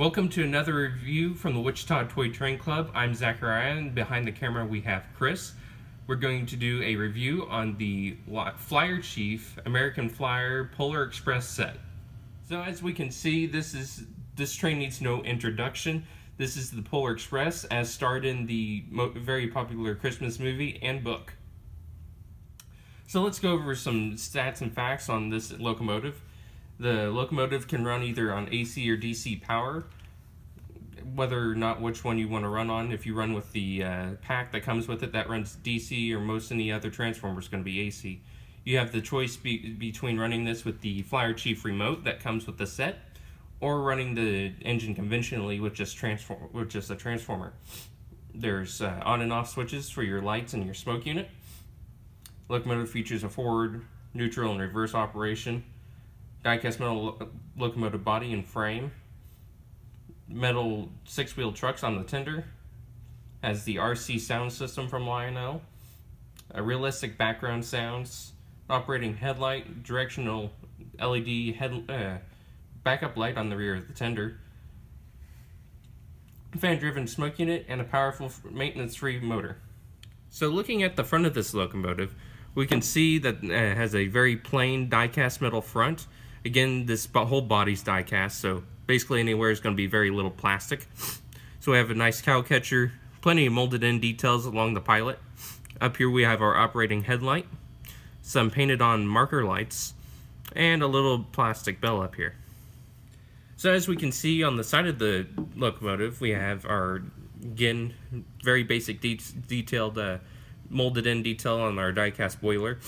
Welcome to another review from the Wichita Toy Train Club. I'm Zachariah, and behind the camera we have Chris. We're going to do a review on the Flyer Chief American Flyer Polar Express set. So as we can see, this is this train needs no introduction. This is the Polar Express, as starred in the very popular Christmas movie and book. So let's go over some stats and facts on this locomotive. The locomotive can run either on AC or DC power, whether or not which one you want to run on. If you run with the uh, pack that comes with it, that runs DC, or most any other transformer is going to be AC. You have the choice be between running this with the Flyer Chief remote that comes with the set, or running the engine conventionally with just transform with just a transformer. There's uh, on and off switches for your lights and your smoke unit. Locomotive features a forward, neutral, and reverse operation. Diecast metal lo locomotive body and frame. Metal six-wheel trucks on the tender. Has the RC sound system from Lionel. A realistic background sounds. Operating headlight, directional LED head, uh, backup light on the rear of the tender. Fan-driven smoke unit and a powerful maintenance-free motor. So looking at the front of this locomotive, we can see that it has a very plain die-cast metal front. Again, this whole body's die-cast, so basically anywhere is going to be very little plastic. So we have a nice cow catcher, plenty of molded in details along the pilot. Up here we have our operating headlight, some painted on marker lights, and a little plastic bell up here. So as we can see on the side of the locomotive, we have our, again, very basic de detailed uh, molded in detail on our die-cast boiler.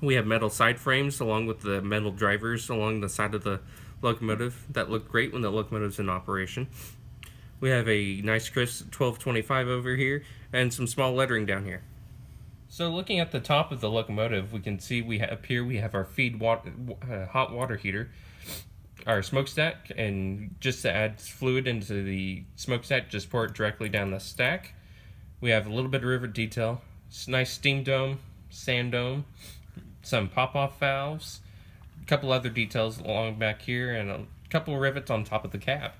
We have metal side frames along with the metal drivers along the side of the locomotive that look great when the locomotive's in operation. We have a nice crisp 1225 over here and some small lettering down here. So looking at the top of the locomotive, we can see we up here we have our feed water, uh, hot water heater, our smokestack, and just to add fluid into the smokestack, just pour it directly down the stack. We have a little bit of rivet detail, nice steam dome, sand dome, some pop-off valves, a couple other details along back here, and a couple rivets on top of the cab.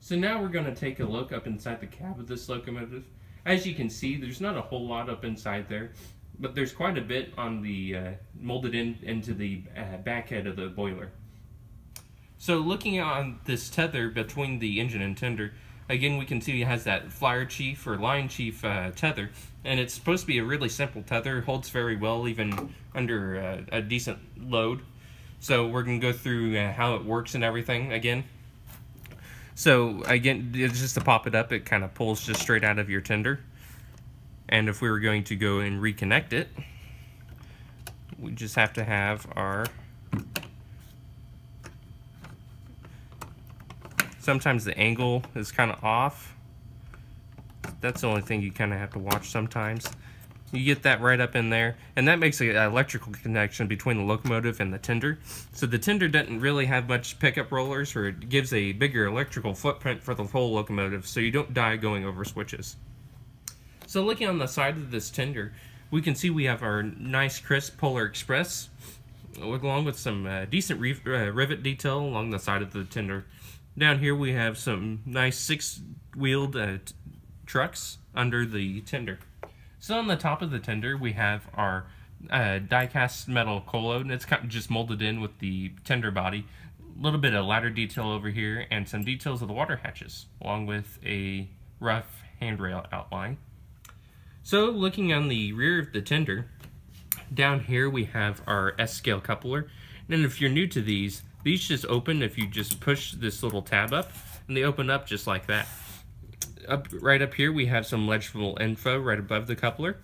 So now we're going to take a look up inside the cab of this locomotive. As you can see, there's not a whole lot up inside there, but there's quite a bit on the uh, molded in into the uh, back head of the boiler. So looking on this tether between the engine and tender, Again, we can see it has that Flyer Chief or LionChief uh, tether, and it's supposed to be a really simple tether. holds very well even under uh, a decent load. So we're going to go through uh, how it works and everything again. So again, just to pop it up, it kind of pulls just straight out of your tender. And if we were going to go and reconnect it, we just have to have our sometimes the angle is kind of off. That's the only thing you kind of have to watch sometimes. You get that right up in there, and that makes an electrical connection between the locomotive and the tender. So the tender doesn't really have much pickup rollers, or it gives a bigger electrical footprint for the whole locomotive, so you don't die going over switches. So looking on the side of this tender, we can see we have our nice crisp Polar Express, along with some uh, decent uh, rivet detail along the side of the tender. Down here we have some nice six-wheeled uh, trucks under the tender. So on the top of the tender we have our uh, die-cast metal colo, and it's kind of just molded in with the tender body. A little bit of ladder detail over here, and some details of the water hatches, along with a rough handrail outline. So looking on the rear of the tender, down here we have our S-scale coupler. And if you're new to these, these just open if you just push this little tab up, and they open up just like that. Up Right up here, we have some legible info right above the coupler.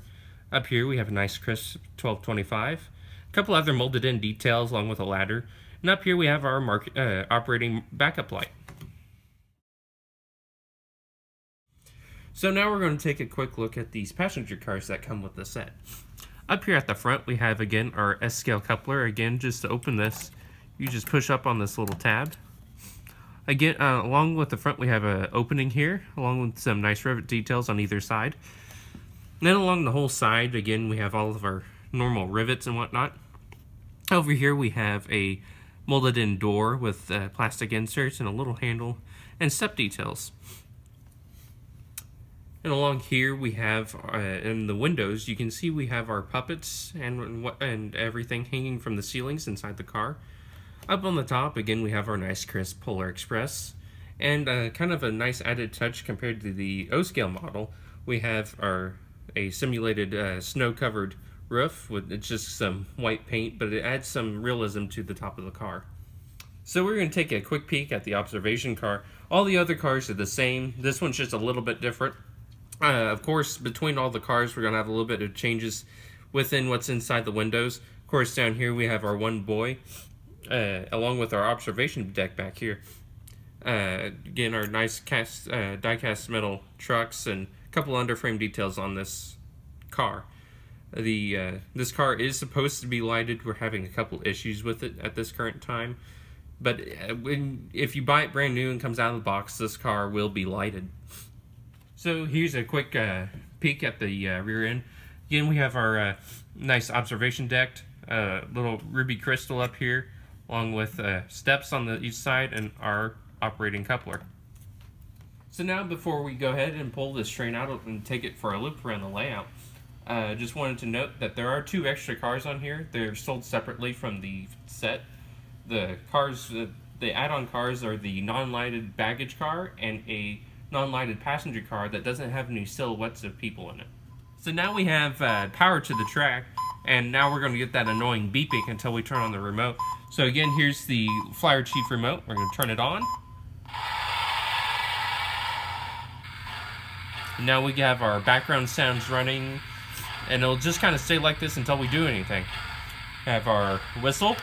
Up here, we have a nice crisp 1225. A couple other molded in details along with a ladder. And up here, we have our market, uh, operating backup light. So now we're going to take a quick look at these passenger cars that come with the set. Up here at the front, we have, again, our S-scale coupler. Again, just to open this, you just push up on this little tab. Again, uh, along with the front, we have an opening here, along with some nice rivet details on either side. And then along the whole side, again, we have all of our normal rivets and whatnot. Over here, we have a molded in door with uh, plastic inserts and a little handle and step details. And along here we have, uh, in the windows, you can see we have our puppets and, and everything hanging from the ceilings inside the car. Up on the top, again, we have our nice crisp Polar Express. And uh, kind of a nice added touch compared to the O-scale model, we have our a simulated uh, snow-covered roof with it's just some white paint, but it adds some realism to the top of the car. So we're going to take a quick peek at the observation car. All the other cars are the same. This one's just a little bit different. Uh, of course, between all the cars, we're going to have a little bit of changes within what's inside the windows. Of course, down here we have our one boy, uh, along with our observation deck back here. Uh, again, our nice cast, uh, die-cast metal trucks and a couple underframe details on this car. The uh, This car is supposed to be lighted. We're having a couple issues with it at this current time. But uh, when if you buy it brand new and comes out of the box, this car will be lighted. So here's a quick uh, peek at the uh, rear end. Again, we have our uh, nice observation deck, uh, little ruby crystal up here, along with uh, steps on the each side and our operating coupler. So now before we go ahead and pull this train out and take it for a loop around the layout, uh, just wanted to note that there are two extra cars on here. They're sold separately from the set. The cars, the add-on cars are the non-lighted baggage car and a non-lighted passenger car that doesn't have any silhouettes of people in it. So now we have uh, power to the track, and now we're going to get that annoying beeping until we turn on the remote. So again, here's the Flyer Chief remote. We're going to turn it on. now we have our background sounds running, and it'll just kind of stay like this until we do anything. Have our whistle.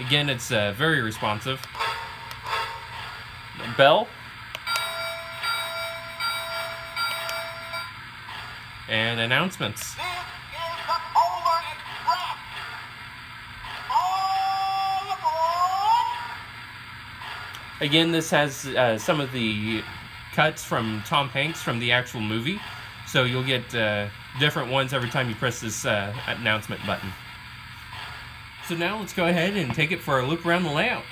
Again, it's uh, very responsive bell. And announcements. Again, this has uh, some of the cuts from Tom Hanks from the actual movie. So you'll get uh, different ones every time you press this uh, announcement button. So now let's go ahead and take it for a loop around the layout.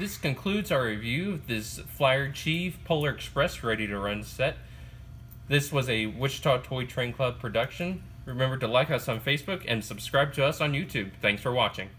This concludes our review of this Flyer Chief Polar Express Ready to Run set. This was a Wichita Toy Train Club production. Remember to like us on Facebook and subscribe to us on YouTube. Thanks for watching.